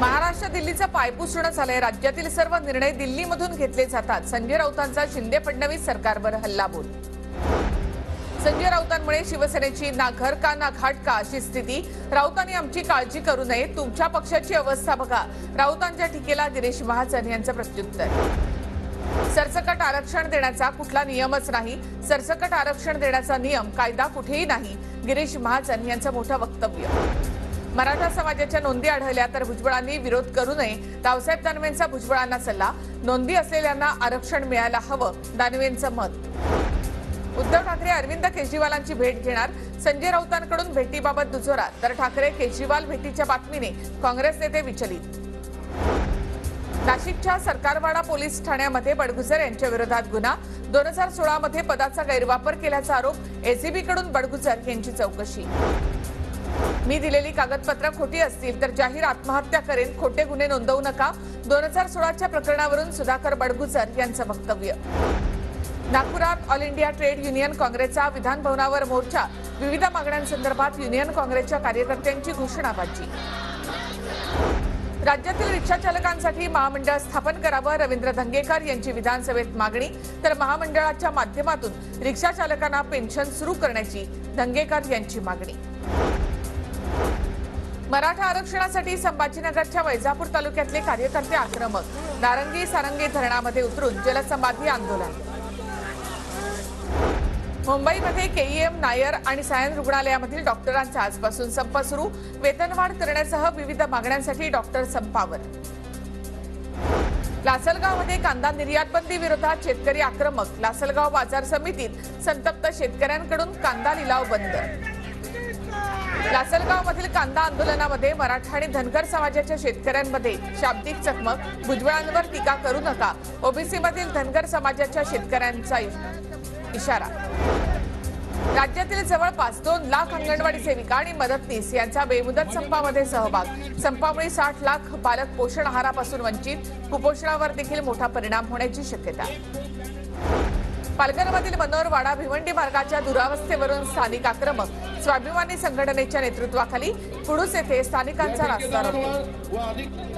महाराष्ट्र दिल्लीचं पायपुसणं झालंय. राज्यातील सर्व निर्णय दिल्लीमधून घेतले जातात. संजय राऊतांचा शिंदे फडणवीस सरकारवर हल्लाबोल. संजय राऊतांमुळे शिवसेनेची ना घर का ना घाट का अशी स्थिती. राऊतांनी आमची काळजी करू नये. तुमच्या पक्षाची अवस्था बघा. राऊतांच्या टीकेला गिरीश महाजन यांचं प्रत्युत्तर. सरसकट आरक्षण देण्याचा कुठला नियमच नाही. सरसकट आरक्षण देण्याचा नियम कायदा कुठेही नाही. गिरीश महाजन यांचं मोठं वक्तव्य. मराठा समाजाच्या नोंदी आढळल्या तर भुजबळांनी विरोध करू नये. रावसाहेब दानवेंचा भुजबळांना सल्ला. नोंदी असलेल्यांना आरक्षण मिळायला हवं दानवेंचं मत. उद्धव ठाकरे अरविंद केजरीवालांची भेट घेणार. संजय राऊतांकडून भेटीबाबत दुजोरा. तर ठाकरे केजरीवाल भेटीच्या बातमीने काँग्रेस नेते विचलित. नाशिकच्या सरकारवाडा पोलीस ठाण्यामध्ये बडगुजर यांच्या विरोधात गुन्हा. दोन हजार सोळामध्ये पदाचा गैरवापर केल्याचा आरोप. एसीबीकडून बडगुजर यांची चौकशी. मी दिलेली कागदपत्र खोटी असतील तर जाहीर आत्महत्या करेन खोटे गुन्हे नोंदवू नका. दोन हजार सोळाच्या प्रकरणावरून सुधाकर बडगुजर यांचं वक्तव्य. नागपुरात ऑल इंडिया ट्रेड युनियन काँग्रेसचा विधानभवनावर मोर्चा. विविध मागण्यांसंदर्भात युनियन काँग्रेसच्या कार्यकर्त्यांची घोषणाबाजी. राज्यातील रिक्षा चालकांसाठी महामंडळ स्थापन करावं रवींद्र धंगेकर यांची विधानसभेत मागणी. तर महामंडळाच्या माध्यमातून रिक्षा चालकांना पेन्शन सुरू करण्याची धंगेकर यांची मागणी. मराठा आरक्षणासाठी संभाजीनगरच्या वैजापूर तालुक्यातले कार्यकर्ते आक्रमक. नारंगी सारंगी धरणामध्ये उतरून जलसमाधी आंदोलन. मुंबईमध्ये केईएम नायर आणि सायन रुग्णालयामधील डॉक्टरांचा आजपासून संप सुरू. वेतनवाढ करण्यासह विविध मागण्यांसाठी डॉक्टर संपावर. लासलगावमध्ये कांदा निर्यात बंदी विरोधात शेतकरी आक्रमक. लासलगाव बाजार समितीत संतप्त शेतकऱ्यांकडून कांदा लिलाव बंद. लासलगावमधील कांदा आंदोलनामध्ये मराठा आणि धनगर समाजाच्या शेतकऱ्यांमध्ये शाब्दिक चकमक भुजबळांवर टीका करू नका. ओबीसीमधील धनगर समाजाच्या शेतकऱ्यांचा इशारा. राज्यातील जवळपास दोन लाख अंगणवाडी सेविका आणि मदतनीस यांचा बेमुदत संपामध्ये सहभाग. संपामुळे साठ लाख बालक पोषण आहारापासून वंचित कुपोषणावर देखील मोठा परिणाम होण्याची शक्यता. पालघरमधील मनोरवाडा भिवंडी मार्गाच्या दुरावस्थेवरून स्थानिक आक्रमक स्वाभिमानी संघटनेच्या नेतृत्वाखाली कुडूस येथे स्थानिकांचा रास्ता रोको